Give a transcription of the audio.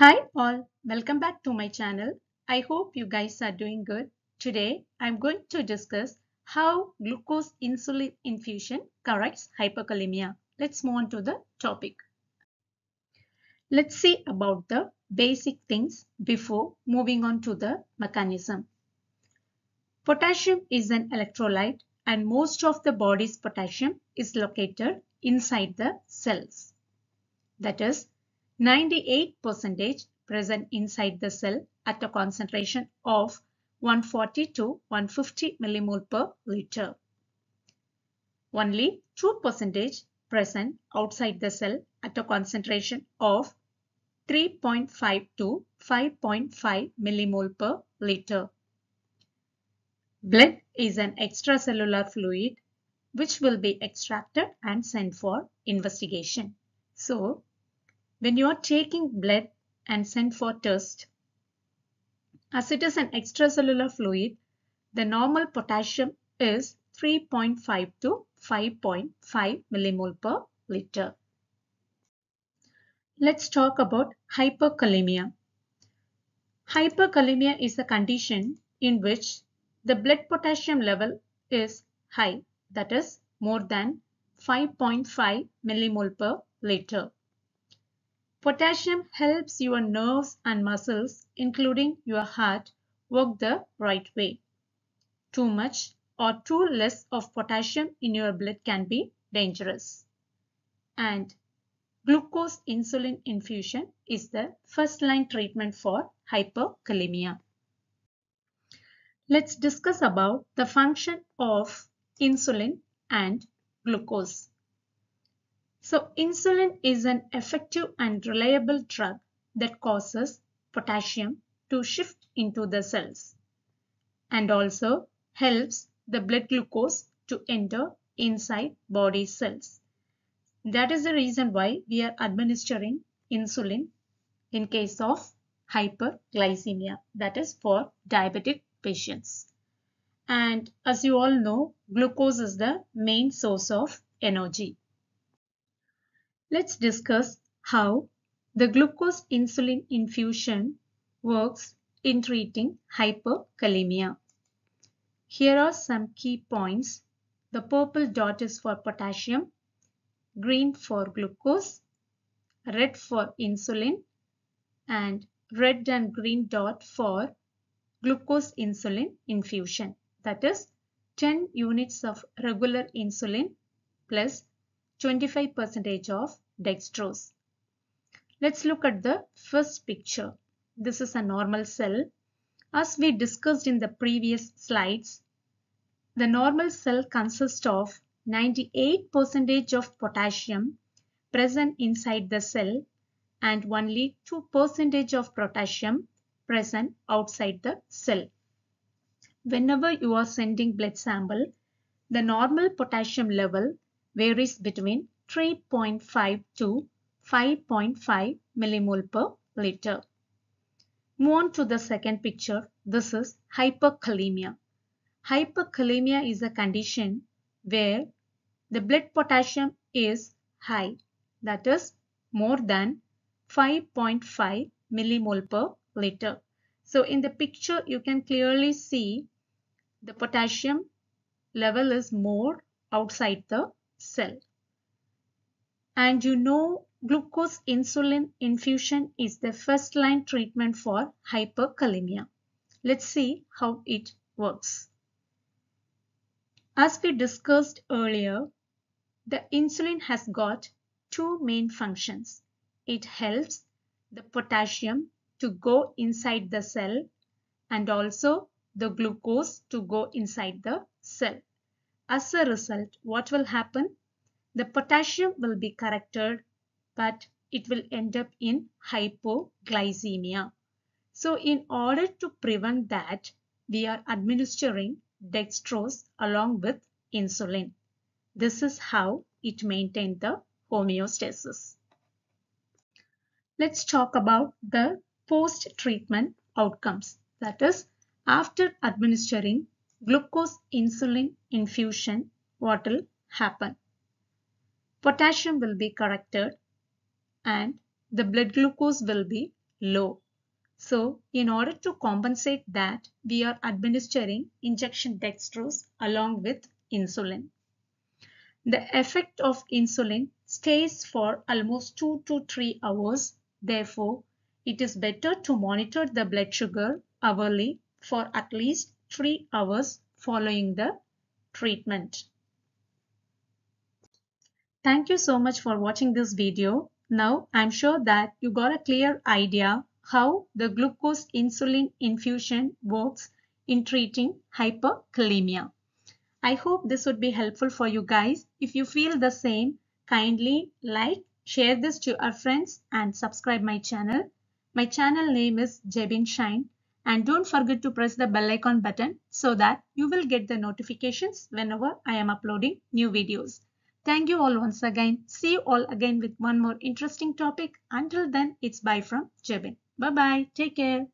Hi all, welcome back to my channel. I hope you guys are doing good. Today I'm going to discuss how glucose insulin infusion corrects hyperkalemia. Let's move on to the topic. Let's see about the basic things before moving on to the mechanism. Potassium is an electrolyte and most of the body's potassium is located inside the cells. That is 98% present inside the cell at a concentration of 140 to 150 millimole per liter. Only 2% present outside the cell at a concentration of 3.5 to 5.5 millimole per liter. Blood is an extracellular fluid which will be extracted and sent for investigation. So, when you are taking blood and sent for test, as it is an extracellular fluid, the normal potassium is 3.5 to 5.5 millimole per liter. Let's talk about hyperkalemia. Hyperkalemia is a condition in which the blood potassium level is high, that is more than 5.5 millimole per liter. Potassium helps your nerves and muscles, including your heart, work the right way. Too much or too less of potassium in your blood can be dangerous. And glucose insulin infusion is the first line treatment for hyperkalemia. Let's discuss about the function of insulin and glucose. So insulin is an effective and reliable drug that causes potassium to shift into the cells and also helps the blood glucose to enter inside body cells. That is the reason why we are administering insulin in case of hyperglycemia that is for diabetic patients. And as you all know, glucose is the main source of energy. Let's discuss how the glucose insulin infusion works in treating hyperkalemia. Here are some key points. The purple dot is for potassium, green for glucose, red for insulin, and red and green dot for glucose insulin infusion. That is 10 units of regular insulin plus 25 percentage of dextrose. Let's look at the first picture. This is a normal cell. As we discussed in the previous slides, the normal cell consists of 98 percentage of potassium present inside the cell and only 2 percentage of potassium present outside the cell. Whenever you are sending blood sample, the normal potassium level varies between 3.5 to 5.5 millimole per liter. Move on to the second picture. This is hyperkalemia. Hyperkalemia is a condition where the blood potassium is high, that is more than 5.5 millimole per liter. So in the picture, you can clearly see the potassium level is more outside the cell. And you know glucose insulin infusion is the first line treatment for hyperkalemia. Let's see how it works. As we discussed earlier, the insulin has got two main functions. It helps the potassium to go inside the cell and also the glucose to go inside the cell. As a result, what will happen? The potassium will be corrected, but it will end up in hypoglycemia. So in order to prevent that, we are administering dextrose along with insulin. This is how it maintains the homeostasis. Let's talk about the post-treatment outcomes. That is, after administering glucose insulin infusion, what will happen? Potassium will be corrected and the blood glucose will be low. So in order to compensate that, we are administering injection dextrose along with insulin. The effect of insulin stays for almost 2 to 3 hours. Therefore, it is better to monitor the blood sugar hourly for at least 3 hours following the treatment. Thank you so much for watching this video. Now I'm sure that you got a clear idea how the glucose insulin infusion works in treating hyperkalemia. I hope this would be helpful for you guys. If you feel the same, kindly like, share this to our friends and subscribe my channel. My channel name is Jebin Shine and don't forget to press the bell icon button so that you will get the notifications whenever I am uploading new videos. Thank you all once again. See you all again with one more interesting topic. Until then, it's bye from Jebin. Bye bye. Take care.